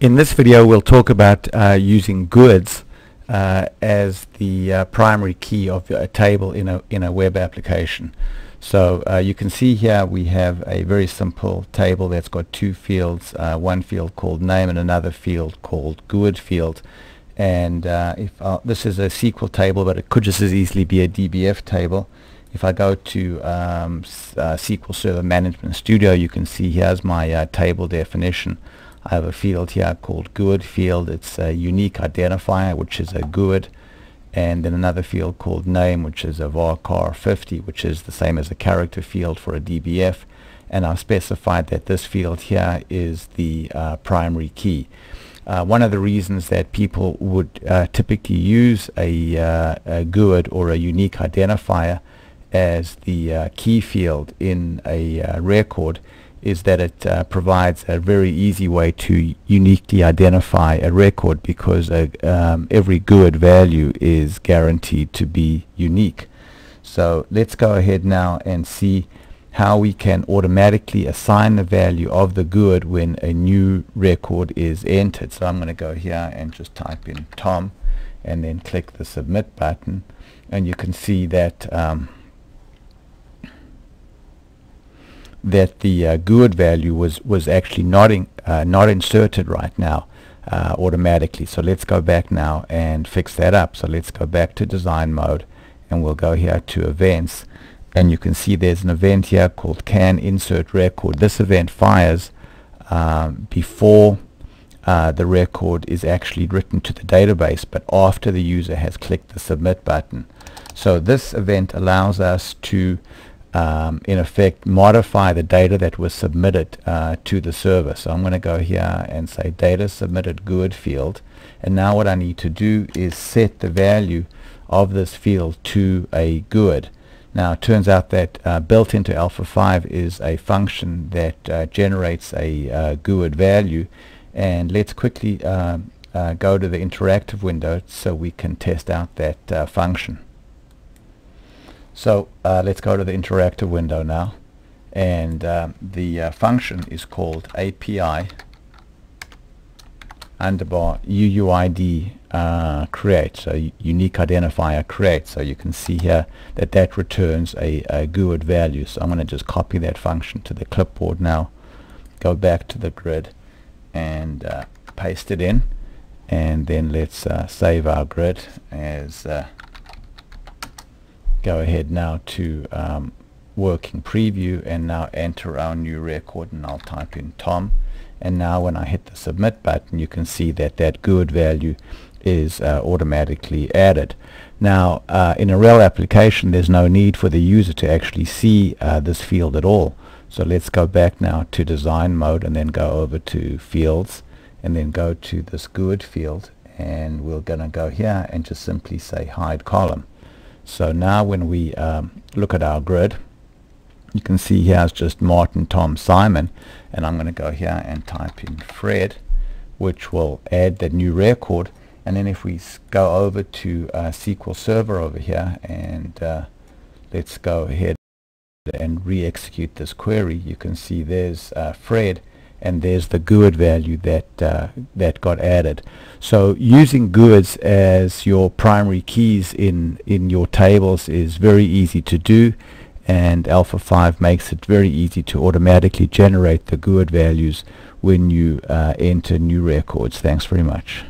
In this video we'll talk about uh, using GUIDs uh, as the uh, primary key of a table in a, in a web application. So uh, you can see here we have a very simple table that's got two fields, uh, one field called name and another field called GUID field. And uh, if this is a SQL table but it could just as easily be a DBF table. If I go to um, SQL Server Management Studio you can see here's my table definition. I have a field here called GUID field. It's a unique identifier, which is a GUID, and then another field called name, which is a varchar 50, which is the same as a character field for a DBF. And I've specified that this field here is the uh, primary key. Uh, one of the reasons that people would uh, typically use a, uh, a, GUID or a unique identifier as the uh, key field in a uh, record is that it uh, provides a very easy way to uniquely identify a record because uh, um, every GUID value is guaranteed to be unique. So let's go ahead now and see how we can automatically assign the value of the GUID when a new record is entered. So I'm going to go here and just type in Tom and then click the submit button and you can see that um, that the uh, GUID value was was actually not in, uh, not inserted right now uh, automatically. So let's go back now and fix that up. So let's go back to design mode and we'll go here to events. And you can see there's an event here called can insert record. This event fires um, before uh, the record is actually written to the database but after the user has clicked the submit button. So this event allows us to um, in effect modify the data that was submitted uh, to the server. So I'm going to go here and say data submitted GUID field and now what I need to do is set the value of this field to a GUID. Now it turns out that uh, built into Alpha 5 is a function that uh, generates a uh, GUID value and let's quickly um, uh, go to the interactive window so we can test out that uh, function. So uh, let's go to the interactive window now. And um, the uh, function is called API underbar UUID uh, create. So unique identifier create. So you can see here that that returns a, a GUID value. So I'm going to just copy that function to the clipboard now go back to the grid and uh, paste it in. And then let's uh, save our grid as uh, go ahead now to um, working preview and now enter our new record and I'll type in Tom and now when I hit the submit button you can see that that GUID value is uh, automatically added. Now uh, in a real application there's no need for the user to actually see uh, this field at all. So let's go back now to design mode and then go over to fields and then go to this GUID field and we're going to go here and just simply say hide column. So now when we um, look at our grid, you can see here it's just Martin, Tom, Simon, and I'm going to go here and type in Fred, which will add that new record. And then if we go over to uh, SQL Server over here, and uh, let's go ahead and re-execute this query, you can see there's uh, Fred, and there's the GUID value that uh, that got added. So using GUIDs as your primary keys in in your tables is very easy to do and Alpha 5 makes it very easy to automatically generate the GUID values when you uh, enter new records. Thanks very much.